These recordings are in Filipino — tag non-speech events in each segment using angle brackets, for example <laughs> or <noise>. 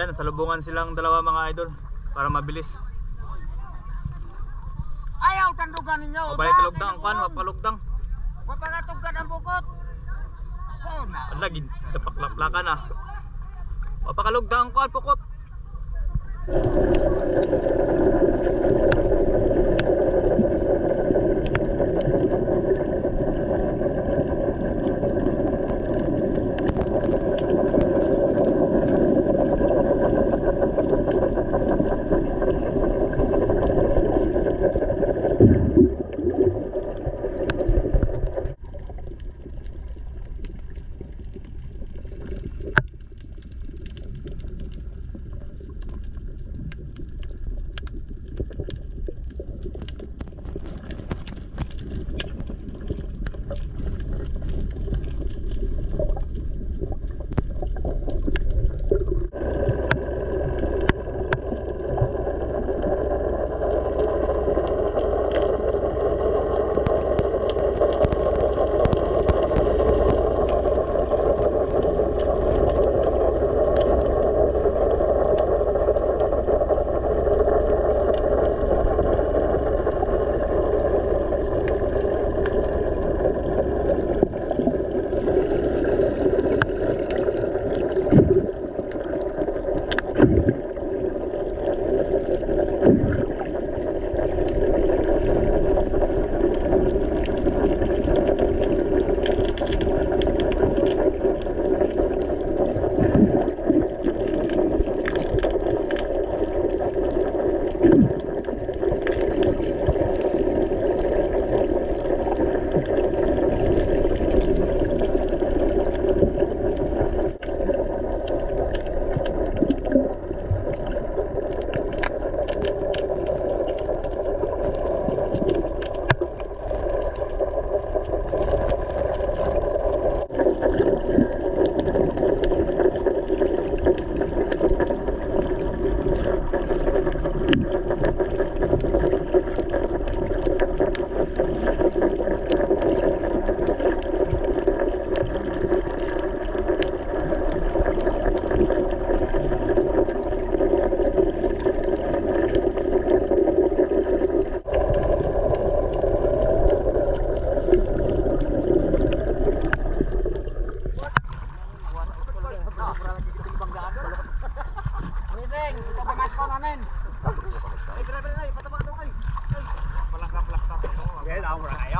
Yan, salubungan silang dalawa mga idol para mabilis. Ayaw tandugan ninyo. O balik kalugdang, kan, mapalugdang. Mapangatugan ang bukot. Oo na. Wala, gid tapaklaplakan na. Mapakalugdang kan, pukot.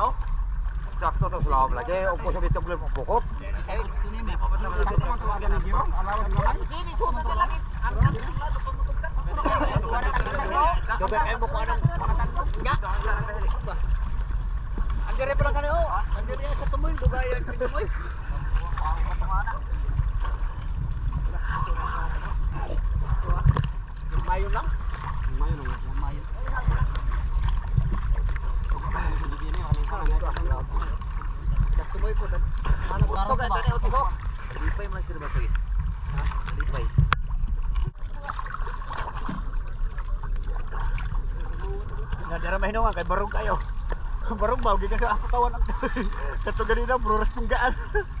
Jadi Traktor na slavla. Gde je oko Nadara mahinungan kay barong kayo. <laughs> Barong ba gikan sa katawan ang <laughs> kato ganina bro ras <laughs>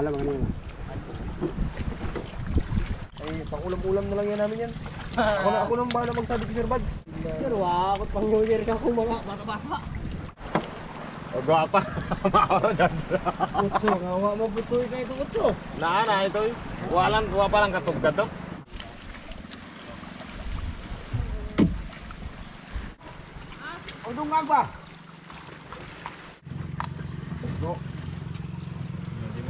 tunggaan. Bahala mga ano. Eh, pang ulam-ulam na lang yan namin yan. Ako na ako nang bahala magsabi kay Sir Buds. Pero wakot pang New Year ka kung mga bata-bata. O, gwapa. Mauro dyan. Utso, ngawa mo butoy na ito utso. Na, na, ito. Walang, kuha pa lang katog-katog. Udong nga ba?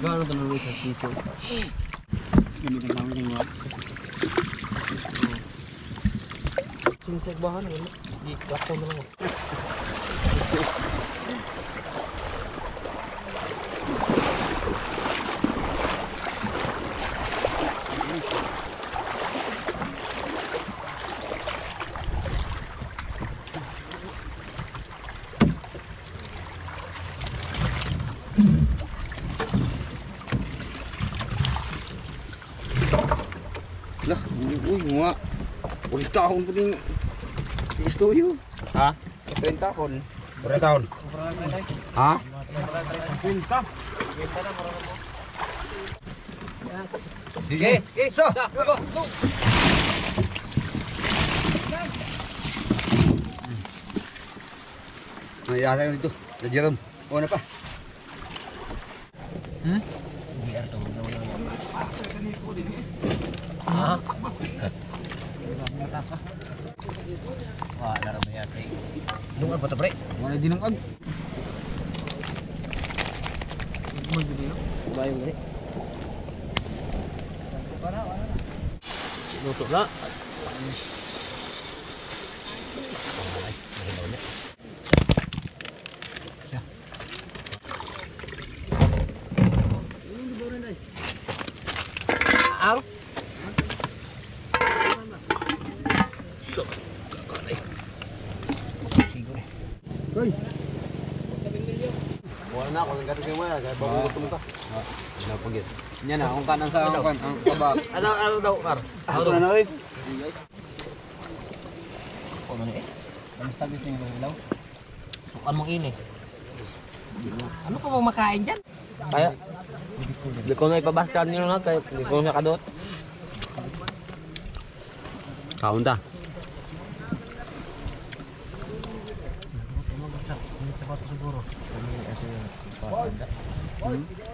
ガードの上から聞いておいた。Sinsek bahan ini di platform mana? nga. ulit kahon po ning istuyo. Ha? 30 taon. 30 taon. Ha? 30. 30 Sige. Sige. So, go. Go. May yun pa. Hmm? Hindi Wah, naram na yate. Dungag ba to, pre? Wala dinungag. Bayo gani. Luto na. Siguro. Hoy. Wala na ako nang gato mo ya, kaya bago luto mo ta. Ano pagit? Yan na, kung kanan sa kan, ang baba. Ano ano daw, Kar? Ako na na, oy. Ano ni eh? Ang stabil niyo ilaw. Sukan mong ili. Ano pa bang makain dyan? Kaya, hindi ko na ipabaskan nyo na kaya hindi ko na kadot. Kaun Mm-hmm.